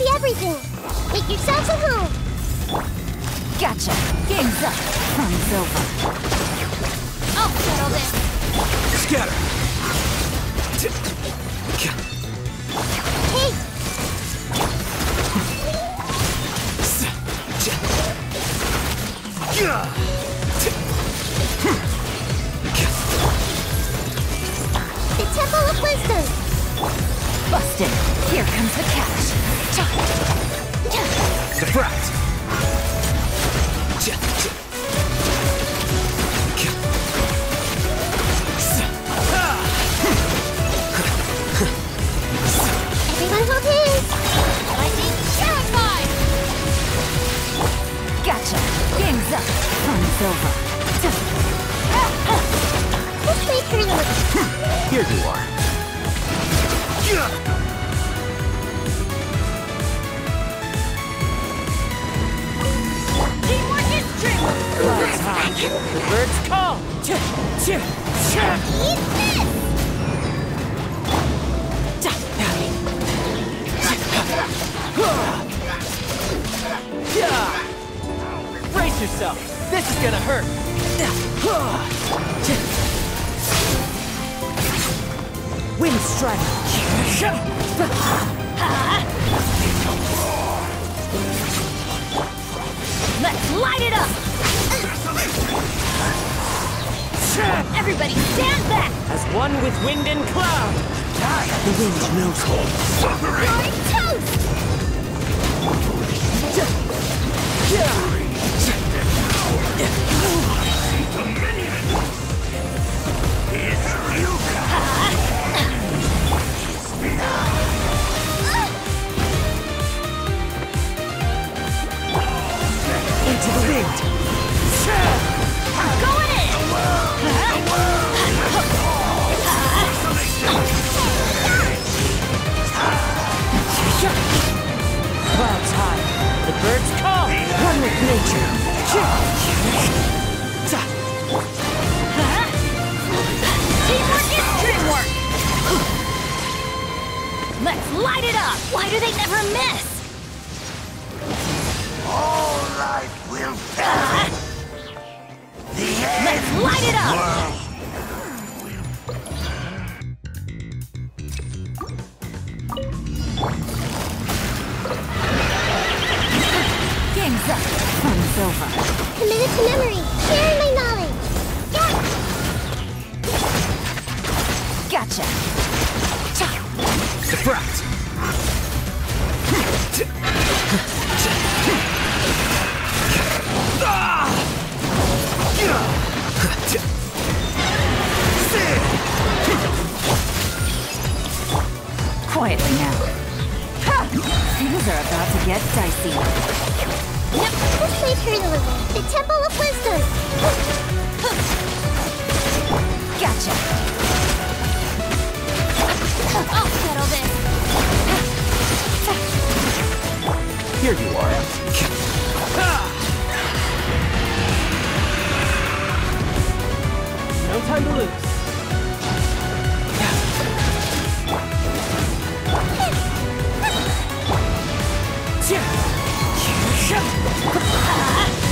see everything. Make yourselves at home. Gotcha. Game's up. Fun's over. I'll settle this. Scatter! Here comes the cash. Cha. Defract! The birds call! Eat this. Brace yourself! This is gonna hurt! Wind strike! Let's light it up! Everybody stand back! As one with wind and cloud! The wind knows You're toast. Into Let's light it up! Why do they never miss? All life will perish. The Let's light it up! Over. Committed to memory. Sharing my knowledge. Yeah. Gotcha. Defract! Quietly now. Ha! Things are about to get dicey. The Temple of Wisdom.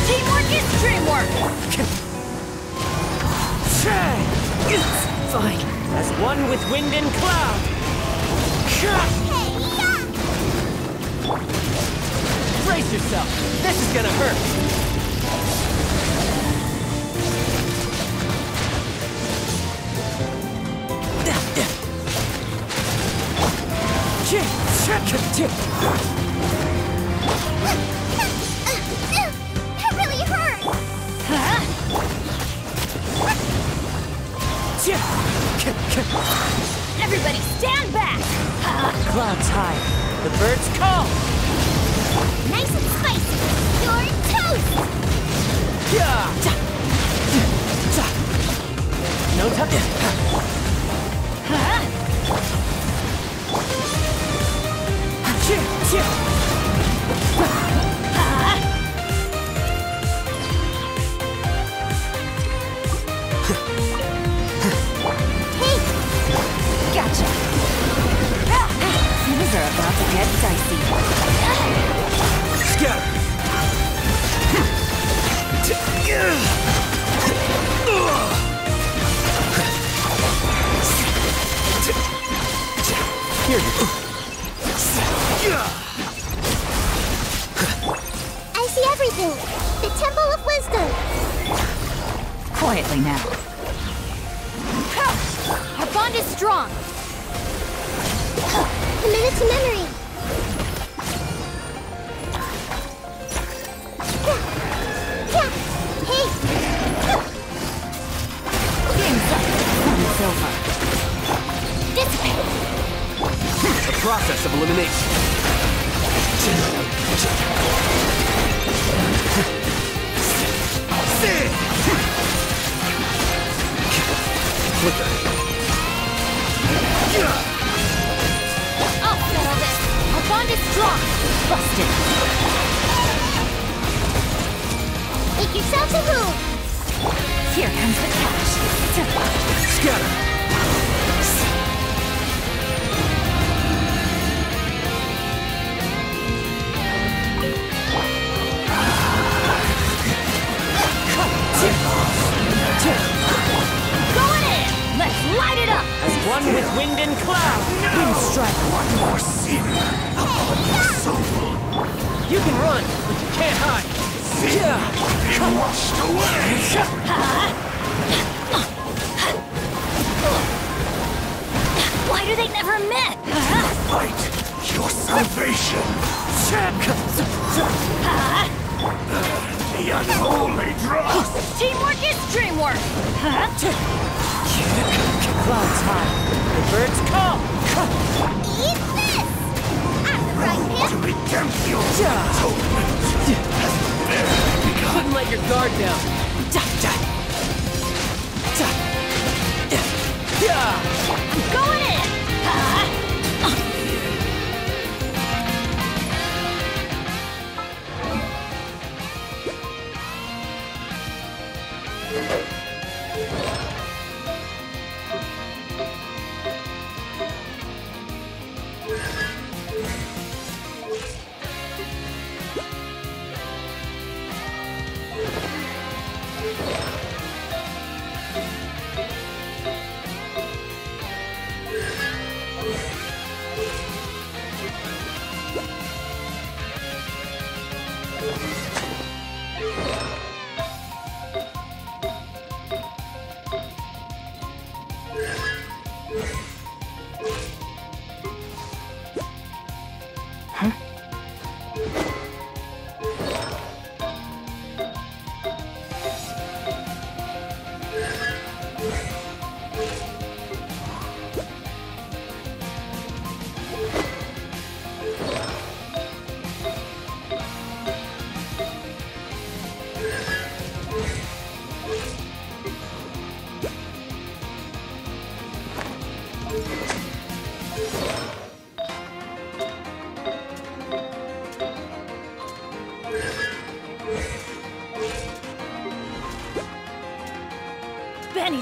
Teamwork is dreamwork! Fine. As one with wind and cloud. Brace yourself. This is gonna hurt. That Everybody stand back! Clouds high. The birds call. I see everything! The Temple of Wisdom! Quietly now. Our bond is strong! Committed to memory! It's over. dissipate. The process of elimination. Flicker. I'll settle this. Our bond is strong. Busted. Make yourself a room. Here comes the catch. Scatter. Going in! Let's light it up! As one with wind and cloud. Wind strike. One more sin upon your soul. You can run, but you can't hide. Yeah. Be washed away. Why do they never met? Fight your salvation. The unholy dross. Teamwork is dreamwork! Clouds high. The birds call. Eat this. I'm the frying pan. To redemption. Atonement has barely begun. Couldn't let your guard down. Yeah. Huh?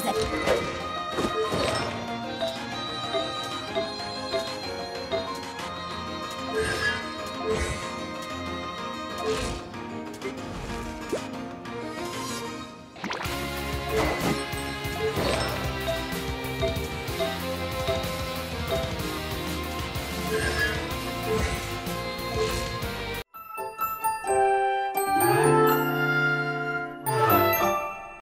freeze it.